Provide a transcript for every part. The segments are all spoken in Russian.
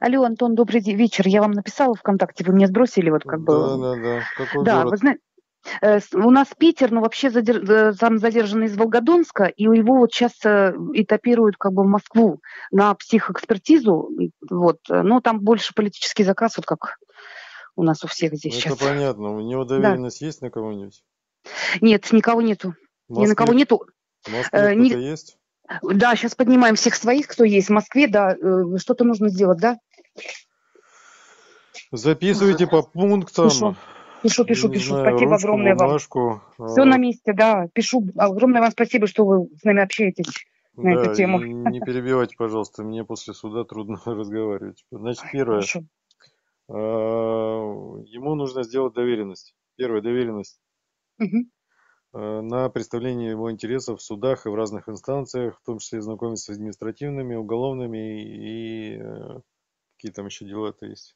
Алло, Антон, добрый вечер. Я вам написала ВКонтакте, вы мне сбросили вот как Да, бы... да, да. Какой Да, город? вы знаете, у нас Питер, но вообще задер... э, сам задержан из Волгодонска, и его вот сейчас э, этапируют как бы в Москву на психоэкспертизу. Вот. э, Ну, там больше политический заказ, вот как у нас у всех здесь Ну, сейчас. Это понятно. У него доверенность есть на кого-нибудь? Нет, никого нету. Ни на кого нету. В Москве э, не- есть? Да, сейчас поднимаем всех своих, кто есть в Москве, да, э, что-то нужно сделать, да? Записывайте по пунктам. Пишу. Пишу, пишу, знаю, Спасибо ручку, огромное вам. бумажку. Все А, на месте, да. Пишу. Огромное вам спасибо, что вы с нами общаетесь. на эту да, тему. и не перебивайте, пожалуйста, мне после суда трудно разговаривать. Значит, первое, Хорошо. а, ему нужно сделать доверенность. Первая доверенность Мгм. А, на представление его интересов в судах и в разных инстанциях, в том числе знакомиться с административными, уголовными и э, какие там еще дела-то есть.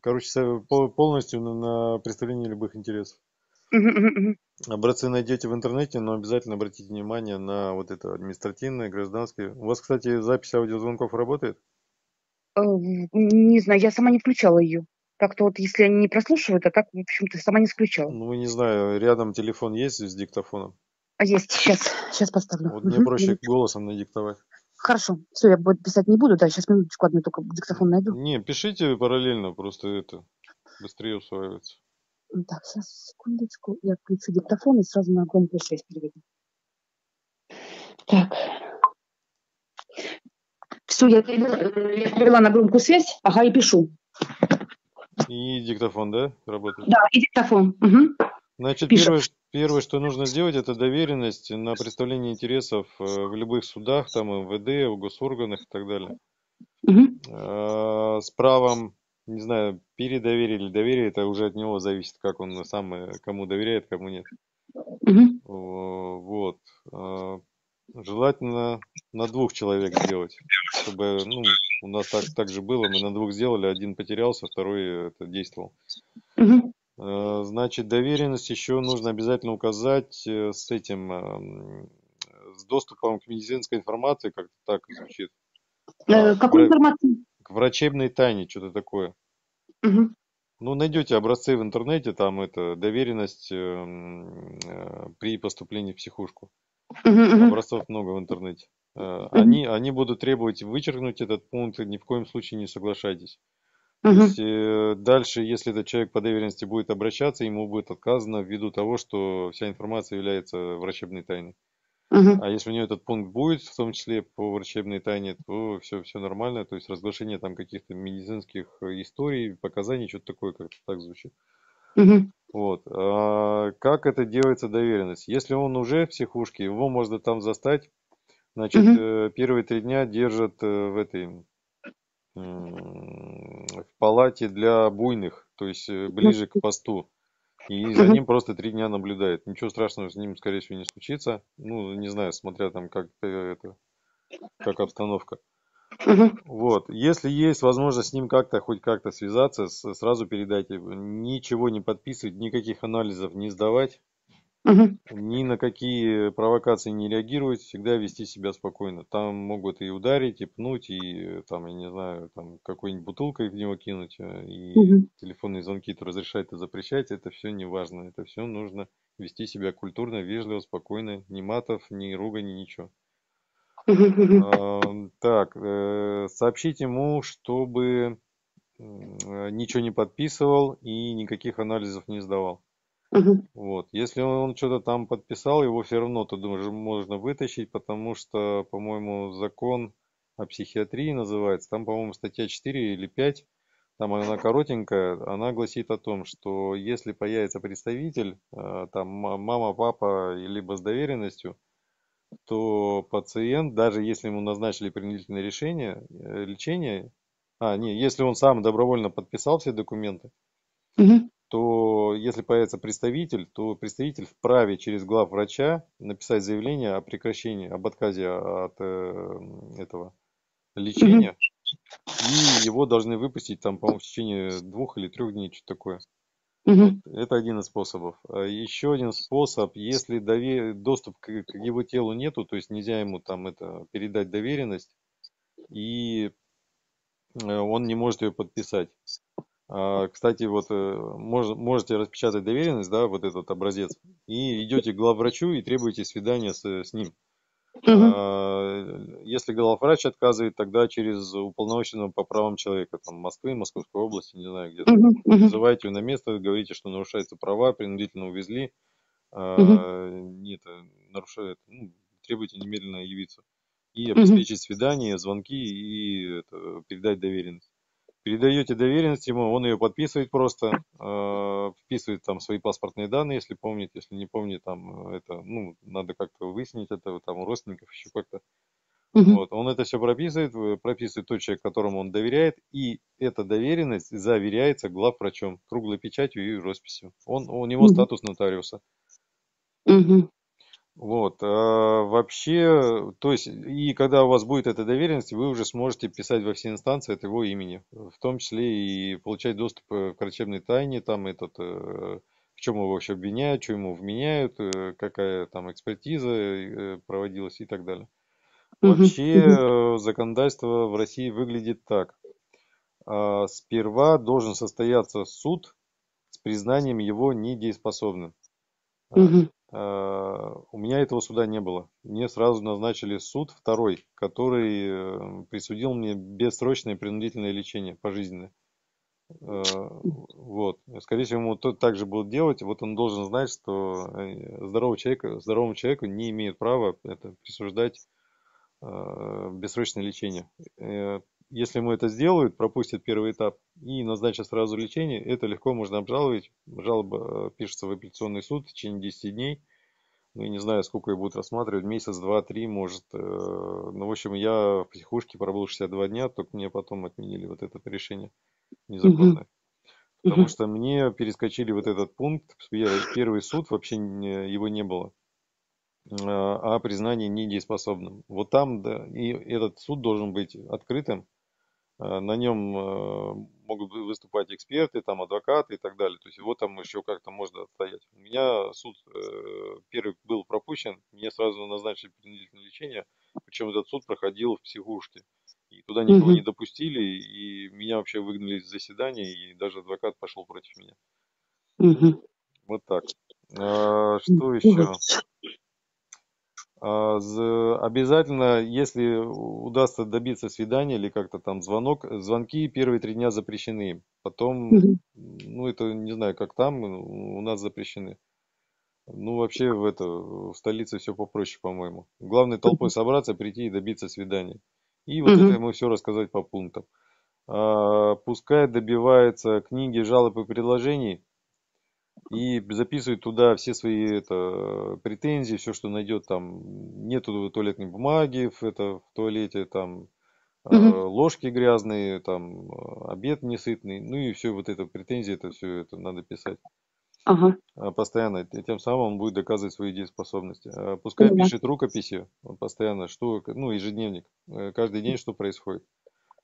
Короче, полностью на, представление любых интересов. Образцы найдете в интернете, но обязательно обратите внимание на вот это административное, гражданское. У вас, кстати, запись аудиозвонков работает? Э, Не знаю, я сама не включала ее. Как-то вот, если они не прослушивают, а так, в общем-то, сама не включала. Ну, не знаю, рядом телефон есть с диктофоном? А есть, сейчас, сейчас поставлю. Вот мне проще минуточку. голосом надиктовать. Хорошо, все, я писать не буду, да, сейчас минуточку одну только диктофон найду. Не, пишите параллельно, просто это быстрее усваивается. Так, сейчас, секундочку, я включу диктофон и сразу на громкую связь переведу. Так. Все, я перевела на громкую связь, ага, и пишу. И диктофон, да, работает? Да, и диктофон. Мгм. Значит, Пишем. первое, первое, что нужно сделать, это доверенность на представление интересов э, в любых судах, там МВД, в госорганах и так далее. Э, С правом, не знаю, передоверие или доверие, это уже от него зависит, как он сам, э, кому доверяет, кому нет. Э, Вот. Желательно на двух человек сделать, чтобы, ну, у нас так, так же было, мы на двух сделали, один потерялся, второй э, это действовал. Э, Значит, доверенность еще нужно обязательно указать э, с этим, с доступом к медицинской информации, как-то так звучит, Э, А, Какую информацию? к врачебной тайне, что-то такое. Мгм. Ну, найдете образцы в интернете, там это доверенность э, при поступлении в психушку. Мгм. Образцов много в интернете. Э, Они, они будут требовать вычеркнуть этот пункт, ни в коем случае не соглашайтесь. То есть э, дальше, если этот человек по доверенности будет обращаться, ему будет отказано ввиду того, что вся информация является врачебной тайной. Мгм. А если у него этот пункт будет, в том числе по врачебной тайне, то все, все нормально. То есть разглашение там каких-то медицинских э, историй, показаний, что-то такое, как так звучит. Мгм. Вот. А как это делается доверенность? Если он уже в психушке, его можно там застать. Значит, э, первые три дня держат э, в этой в палате для буйных, то есть э, ближе к посту. И за ним просто три дня наблюдает. Ничего страшного с ним, скорее всего, не случится. Ну, не знаю, смотря там как это, как обстановка. Вот. Если есть возможность с ним как-то, хоть как-то связаться, сразу передайте. Ничего не подписывать, никаких анализов не сдавать, Мгм. ни на какие провокации не реагировать, всегда вести себя спокойно. Там могут и ударить, и пнуть, и там, я не знаю, там какой-нибудь бутылкой в него кинуть, э, и Мгм. телефонные звонки то разрешать, то запрещать, это все не важно. Это все нужно вести себя культурно, вежливо, спокойно, ни матов, ни ругани, ничего. А, Так, э, сообщить ему, чтобы ничего не подписывал и никаких анализов не сдавал. Мгм. Вот. Если он что-то там подписал, его все равно туда уже можно вытащить, потому что, по-моему, закон о психиатрии называется. Там, по-моему, статья 4 или 5, там она коротенькая, она гласит о том, что если появится представитель, э, там ма- мама, папа, либо с доверенностью, то пациент, даже если ему назначили принудительное решение, э, лечение, а, не, если он сам добровольно подписал все документы, Мгм. То если появится представитель, то представитель вправе через главврача написать заявление о прекращении, об отказе от э, этого лечения, и его должны выпустить там, по-моему, в течение двух или трех дней, что-то такое. Мгм. Это один из способов. А Еще один способ, если дове- доступ к, к его телу нету, то есть нельзя ему там это передать доверенность, и он не может ее подписать. А, кстати, вот мож, можете распечатать доверенность, да, вот этот образец, и идете к главврачу и требуете свидания с, с ним. Угу. Если главврач отказывает, тогда через уполномоченного по правам человека, там, Москвы, Московской области, не знаю, где-то. Угу. Вызываете на место, говорите, что нарушаются права, принудительно увезли, угу. нет, нарушает, ну, требуйте немедленно явиться. И обеспечить свидание, звонки и это, передать доверенность передаете доверенность ему, он ее подписывает просто, э, вписывает там свои паспортные данные, если помнит, если не помнит, там это, ну, надо как-то выяснить это, там у родственников еще как-то. Угу. Вот, он это все прописывает, э, прописывает тот человек, которому он доверяет, и эта доверенность заверяется главврачом, круглой печатью и росписью. Он, у него угу. статус нотариуса. Угу. Вот, а вообще, то есть, и когда у вас будет эта доверенность, вы уже сможете писать во все инстанции от его имени, в том числе и получать доступ э, к врачебной тайне, там этот, э, в чем его вообще обвиняют, что ему вменяют, э, какая там экспертиза проводилась и так далее. Вообще, законодательство в России выглядит так. А, сперва должен состояться суд с признанием его недееспособным. Угу. У меня этого суда не было. Мне сразу назначили суд второй, который э, присудил мне бессрочное принудительное лечение пожизненное. Э, вот. Скорее всего, ему тот также будет делать. Вот он должен знать, что здоровый человек, здоровому человеку не имеет права это присуждать бессрочное лечение если ему это сделают, пропустят первый этап и назначат сразу лечение, это легко можно обжаловать. Жалоба э, пишется в апелляционный суд в течение 10 дней. Ну, я не знаю, сколько ее будут рассматривать, месяц, два, три, может. Э, ну, в общем, я в психушке пробыл 62 дня, только мне потом отменили вот это решение незаконное. Потому что мне перескочили вот этот пункт, первый суд, вообще его не было а о признании недееспособным. Вот там, да, и этот суд должен быть открытым, Э, на нем э, могут выступать эксперты, там адвокаты и так далее. То есть его там еще как-то можно отстоять. У меня суд э, первый был пропущен, мне сразу назначили принудительное лечение, причем этот суд проходил в психушке. И туда никого угу. не допустили, и меня вообще выгнали из заседания, и даже адвокат пошел против меня. Угу. Вот так. А, что еще? А, обязательно, если удастся добиться свидания или как-то там звонок, звонки первые три дня запрещены. Потом, угу. ну это не знаю, как там, у нас запрещены. Ну вообще в это в столице все попроще, по-моему. Главное толпой собраться, прийти и добиться свидания. И вот угу. это ему все рассказать по пунктам. А, пускай добивается книги жалоб и предложений и записывает туда все свои это, претензии, все, что найдет там. Нету туалетной бумаги в, это, в туалете, там угу. э, ложки грязные, там обед несытный, ну и все вот это претензии, это все это надо писать. Ага. А, постоянно. И тем самым он будет доказывать свои дееспособности. Пускай угу. пишет рукописи, он постоянно, что, ну, ежедневник, э, каждый день что происходит.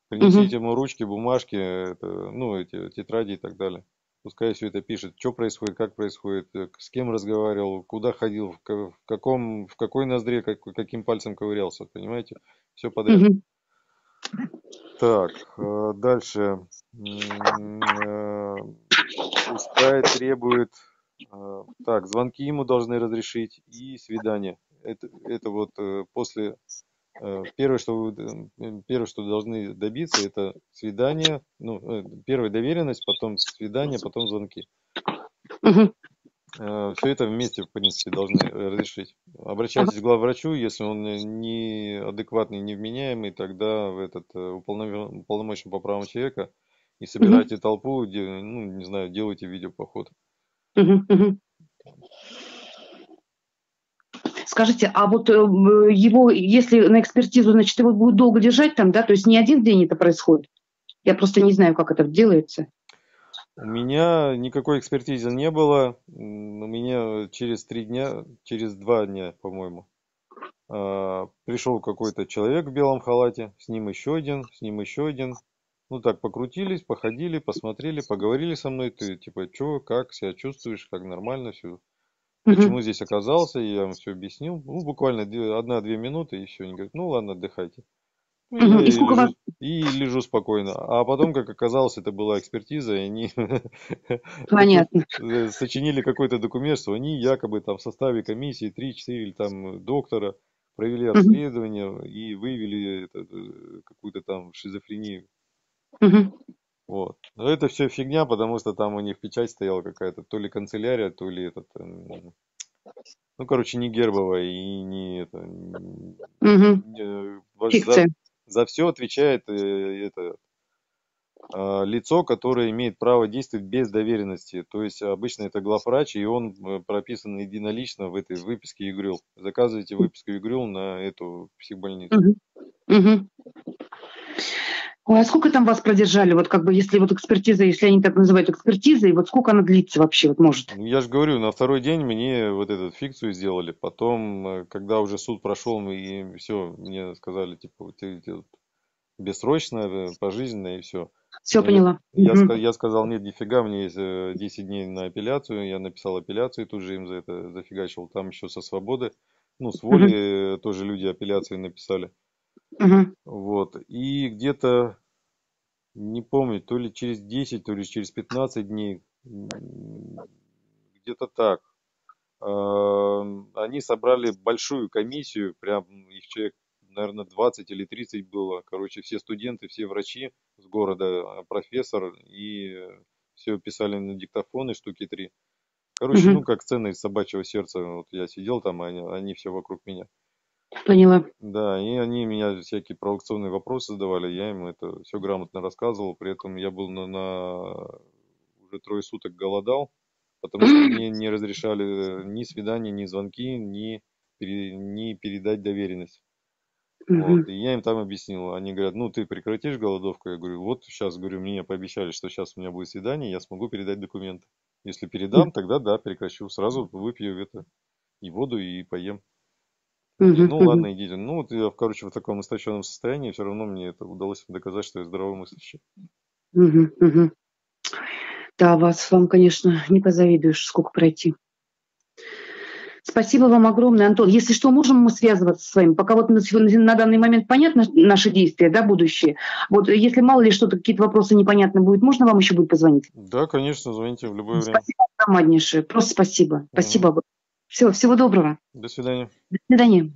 Принесите угу. ему ручки, бумажки, это, ну, эти тетради и так далее. Пускай все это пишет, что происходит, как происходит, э, с кем разговаривал, куда ходил, в, каком, в какой ноздре, как, каким пальцем ковырялся, понимаете? Все подряд. Угу. Так, э, дальше. Э, пускай требует... Так, звонки ему должны разрешить и свидание. Это, это вот после Э, первое, что вы, первое, что должны добиться, это свидание, ну, э, первая доверенность, потом свидание, потом звонки. Угу. Все это вместе, в принципе, должны разрешить. Обращайтесь к главврачу, если он не адекватный, невменяемый, тогда в этот уполномочен по правам человека и собирайте угу. толпу, ну, не знаю, делайте видеопоход. Угу, угу. Скажите, а вот э, его, если на экспертизу, значит, его будут долго держать там, да? То есть не один день это происходит? Я просто не знаю, как это делается. У меня никакой экспертизы не было. У меня через три дня, через два дня, по-моему, а, пришел какой-то человек в белом халате, с ним еще один, с ним еще один. Ну так, покрутились, походили, посмотрели, поговорили со мной. Ты типа, что, как себя чувствуешь, как нормально все почему здесь оказался, я вам все объяснил. Ну, буквально одна-две минуты, и все. Они говорят, ну ладно, отдыхайте. И, сколько лежу, вас... и лежу спокойно. А потом, как оказалось, это была экспертиза, и они Понятно. сочинили какой-то документ, что они якобы там в составе комиссии 3-4 или там доктора провели обследование угу. и выявили э, какую-то там шизофрению. Угу. Вот. Но это все фигня, потому что там у них печать стояла какая-то, то ли канцелярия, то ли этот, ну, короче, не гербовая и не это. Угу. Не, за, за все отвечает э, это э, лицо, которое имеет право действовать без доверенности. То есть обычно это главврач, и он э, прописан единолично в этой выписке ИГРЮЛ. Заказывайте выписку ИГРЮЛ на эту психбольницу. Угу. Угу. Ой, а сколько там вас продержали? Вот как бы, если вот экспертиза, если они так называют экспертизой, вот сколько она длится вообще, вот может? Ну, я же говорю, на второй день мне вот эту фикцию сделали. Потом, э, когда уже суд прошел, и все, мне сказали, типа, ты, ты бессрочно, э, пожизненно и все. Все, я, поняла. Я, угу. я сказал, нет, нифига, мне есть 10 э, дней на апелляцию. Я написал апелляцию, тут же им за это зафигачил. Там еще со свободы, ну, с воли угу. тоже люди апелляции написали. Угу. Вот. И где-то, не помню, то ли через 10, то ли через 15 дней, где-то так, они собрали большую комиссию, прям их человек, наверное, 20 или 30 было. Короче, все студенты, все врачи с города, профессор, и все писали на диктофоны, штуки три. Короче, угу. ну, как ценность собачьего сердца. Вот я сидел там, они, они все вокруг меня. Поняла. Да, и они меня всякие провокационные вопросы задавали, я им это все грамотно рассказывал, при этом я был на, на уже трое суток голодал, потому что мне не разрешали ни свидания, ни звонки, ни, ни передать доверенность. Вот, и я им там объяснил. Они говорят, ну ты прекратишь голодовку? Я говорю, вот сейчас, говорю, мне пообещали, что сейчас у меня будет свидание, я смогу передать документы. Если передам, тогда да, прекращу. Сразу выпью это и воду, и поем. Ну ладно, идите. Ну, вот я, короче, в таком истощенном состоянии, все равно мне это удалось доказать, что я здравомыслящий. Угу. Да, вас, вам, конечно, не позавидуешь, сколько пройти. Спасибо вам огромное, Антон. Если что, можем мы связываться с вами? Пока вот на, на данный момент понятно наши действия, да, будущее. Вот если мало ли что-то, какие-то вопросы непонятны будет, можно вам еще будет позвонить? Да, конечно, звоните в любое время. Спасибо громаднейшее. Просто спасибо. Спасибо. Все, всего доброго. До свидания. До свидания.